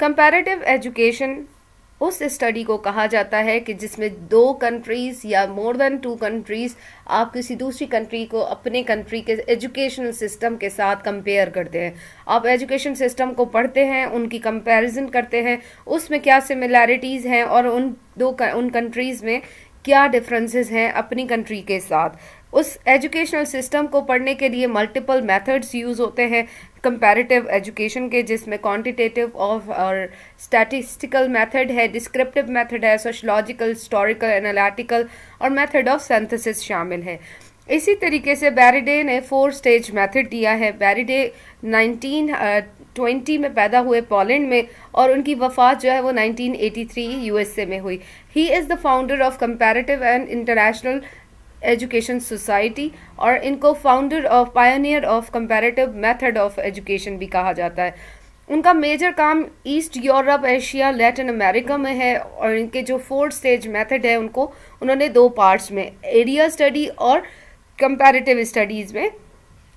Comparative education उस study को कहा जाता है कि जिसमें दो कंट्रीज़ या मोर देन टू कंट्रीज़ आप किसी दूसरी कंट्री को अपने कंट्री के एजुकेशनल सिस्टम के साथ कंपेयर करते हैं। आप एजुकेशन सिस्टम को पढ़ते हैं, उनकी कंपैरिजन करते हैं, उसमें क्या सिमिलैरिटीज़ हैं और उन दो उन कंट्रीज़ में क्या डिफरेंसेस हैं अपनी कंट्री के साथ? उस एजुकेशनल सिस्टम को पढ़ने के लिए मल्टीपल मेथड्स यूज़ होते हैं कंपैरेटिव एजुकेशन के, जिसमें क्वांटिटेटिव ऑफ़ और स्टैटिस्टिकल मेथड है डिस्क्रिप्टिव मेथड है सोशलॉजिकल हिस्टोरिकल एनालिटिकल और मेथड ऑफ़ सिंथेसिस शामिल है। इसी तरीके से बैरिडे ने फोर स्टेज मेथड दिया है। बैरिडे 1920 में पैदा हुए पोलैंड में और उनकी वफात जो है वो 1983 यूएसए में हुई। He is the founder of comparative and international education society और इनको founder of pioneer of comparative method of education भी कहा जाता है। उनका मेजर काम east Europe Asia Latin America में है और इनके जो फोर्थ स्टेज मेथड है उनको, उन्होंने दो पार्ट्स में एरिया स्टडी और कंपैरेटिव स्टडीज़ में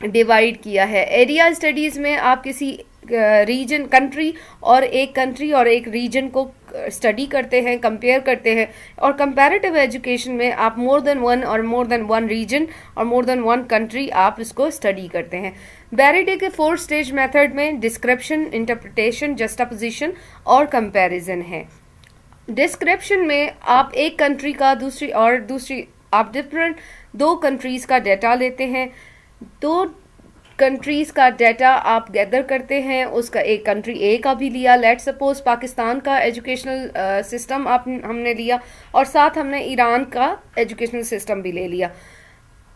डिवाइड किया है। एरिया स्टडीज़ में आप किसी रीजन कंट्री और एक कंट्री और एक रीजन को स्टडी करते हैं कंपेयर करते हैं और कंपैरेटिव एजुकेशन में आप मोर देन वन और मोर देन वन रीजन और मोर देन वन कंट्री आप इसको स्टडी करते हैं। बैरिडे के फोर्थ स्टेज मेथड में डिस्क्रिप्शन इंटरप्रिटेशन जस्टापोजिशन और कंपैरिजन है। डिस्क्रिप्शन में आप एक कंट्री का, दूसरी और दूसरी, आप डिफरेंट दो कंट्रीज़ का डेटा लेते हैं। दो कंट्रीज़ का डाटा आप गैदर करते हैं, उसका एक कंट्री ए का भी लिया लेट सपोज़ पाकिस्तान का एजुकेशनल सिस्टम आप, हमने लिया, और साथ हमने ईरान का एजुकेशनल सिस्टम भी ले लिया।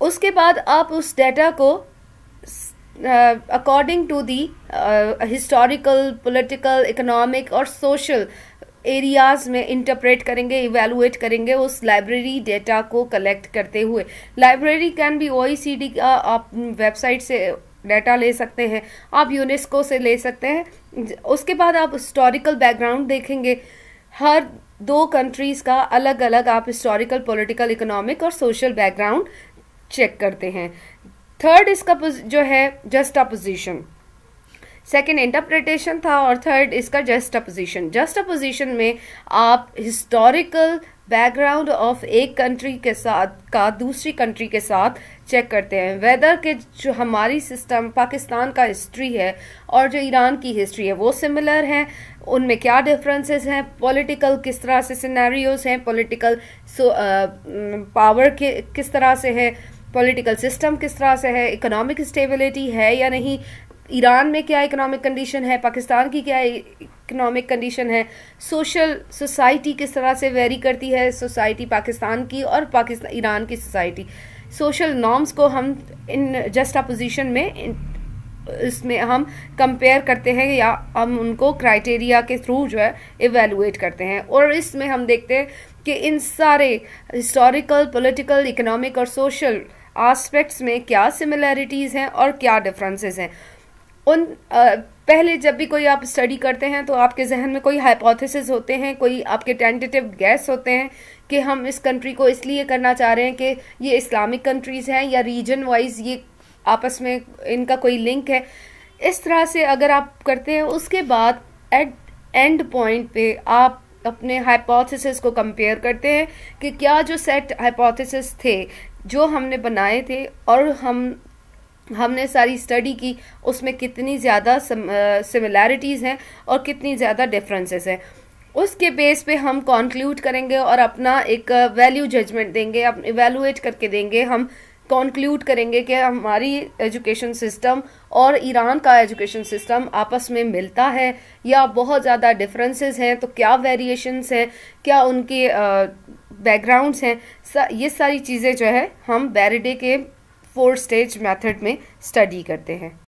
उसके बाद आप उस डाटा को according to the historical political economic और सोशल एरियाज़ में इंटरप्रेट करेंगे इवेलुएट करेंगे उस लाइब्रेरी डेटा को कलेक्ट करते हुए। लाइब्रेरी कैन बी ओ का आप वेबसाइट से डाटा ले सकते हैं, आप यूनेस्को से ले सकते हैं। उसके बाद आप हिस्टोरिकल बैकग्राउंड देखेंगे। हर दो कंट्रीज़ का अलग अलग आप हिस्टोरिकल पॉलिटिकल इकोनॉमिक और सोशल बैकग्राउंड चेक करते हैं। थर्ड इसका जो है जस्ट अपोजिशन सेकेंड इंटरप्रिटेशन था और थर्ड इसका जस्ट अपोजिशन जस्ट अपोजिशन में आप हिस्टोरिकल बैकग्राउंड ऑफ़ एक कंट्री के साथ का दूसरी कंट्री के साथ चेक करते हैं। वेदर के जो हमारी सिस्टम पाकिस्तान का हिस्ट्री है और जो ईरान की हिस्ट्री है, वो सिमिलर हैं। उनमें क्या डिफरेंसेस हैं? पॉलिटिकल किस तरह से सिनेरियोज हैं? पॉलिटिकल पावर के किस तरह से है? पॉलिटिकल सिस्टम किस तरह से है? इकोनॉमिक स्टेबिलिटी है या नहीं? ईरान में क्या इकोनॉमिक कंडीशन है? पाकिस्तान की क्या इकोनॉमिक कंडीशन है सोशल सोसाइटी किस तरह से वेरी करती है सोसाइटी पाकिस्तान की और पाकिस्तान ईरान की सोसाइटी सोशल नॉर्म्स को हम इन जस्ट अपोजिशन में इसमें हम कंपेयर करते हैं या हम उनको क्राइटेरिया के थ्रू जो है इवेलुएट करते हैं. और इसमें हम देखते हैं कि इन सारे हिस्टोरिकल पॉलिटिकल इकोनॉमिक और सोशल आस्पेक्ट्स में क्या सिमिलैरिटीज़ हैं और क्या डिफरेंसेस हैं. उन पहले जब भी कोई आप स्टडी करते हैं तो आपके जहन में कोई हाइपोथेसिस होते हैं, कोई आपके टेंटेटिव गैस होते हैं कि हम इस कंट्री को इसलिए करना चाह रहे हैं कि ये इस्लामिक कंट्रीज़ हैं या रीजन वाइज ये आपस में इनका कोई लिंक है। इस तरह से अगर आप करते हैं, उसके बाद एट एंड पॉइंट पे आप अपने हाइपोथेसिस को कंपेयर करते हैं कि क्या जो सेट हाइपोथेसिस थे, जो हमने बनाए थे और हम हमने सारी स्टडी की, उसमें कितनी ज़्यादा सिमिलैरिटीज़ हैं और कितनी ज़्यादा डिफरेंसेस हैं। उसके बेस पे हम कॉन्क्लूड करेंगे और अपना एक वैल्यू जजमेंट देंगे इवेलुएट करके देंगे। हम कॉन्क्लूड करेंगे कि हमारी एजुकेशन सिस्टम और ईरान का एजुकेशन सिस्टम आपस में मिलता है या बहुत ज़्यादा डिफरेंसेस हैं तो क्या वेरिएशंस हैं, क्या उनके बैकग्राउंड्स हैं ये सारी चीज़ें जो है हम बैरिडे के फोर स्टेज मेथड में स्टडी करते हैं।